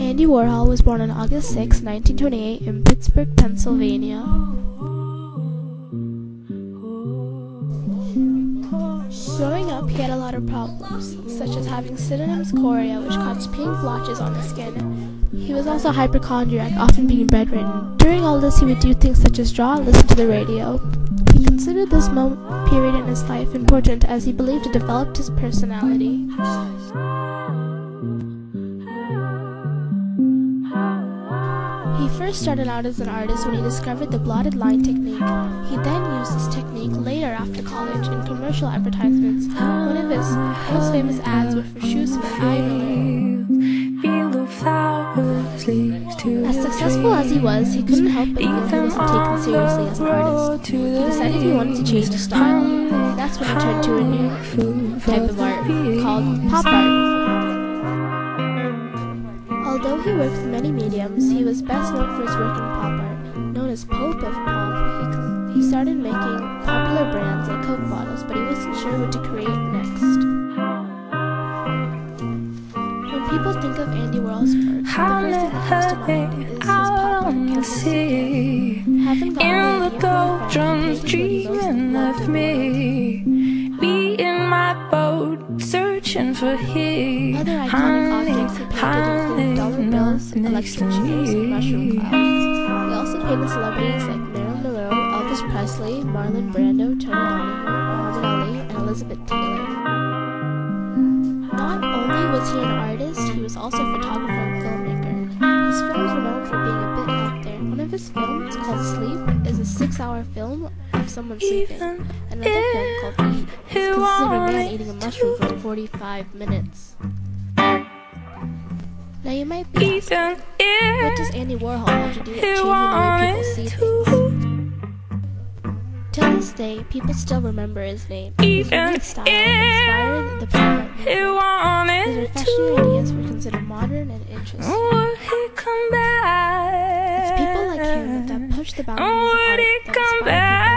Andy Warhol was born on August 6, 1928, in Pittsburgh, Pennsylvania. Growing up, he had a lot of problems, such as having Sydenham's chorea, which caused pink blotches on his skin. He was also hypochondriac, often being bedridden. During all this, he would do things such as draw and listen to the radio. He considered this moment period in his life important as he believed it developed his personality. First started out as an artist when he discovered the blotted line technique. He then used this technique later after college in commercial advertisements. One of his most famous ads were for shoes for Eye As successful as he was, he couldn't help but feel he wasn't taken seriously as an artist. He decided he wanted to change his style. That's when he turned to a new type of art called pop art. Although he worked with many mediums, he was best known for his work in pop art. Known as Pope of Pop, he, he started making popular brands like Coke bottles, but he wasn't sure what to create next. When people think of Andy Warhol's work, the first thing that comes to mind is his pop art. Haven't gotten In the doldrums, dreaming of. Me boat, searching for him. Other iconic objects he painted include dollar bills, electric chairs, and mushroom clouds. He also painted celebrities like Marilyn Monroe, Elvis Presley, Marlon Brando, Troy Donahue, Muhammad Ali, and Elizabeth Taylor. Not only was he an artist, he was also a photographer there. One of his films, called Sleep, is a six-hour film of someone sleeping. Another film called Eat is consists of a man eating a mushroom for 45 minutes. Now you might be asking, what does Andy Warhol have to do with changing the way people see things? Till this day, people still remember his name. His unique style inspired the pop movement. His refreshing ideas were considered modern and interesting. Push the boundaries of Would art. He that come inspire people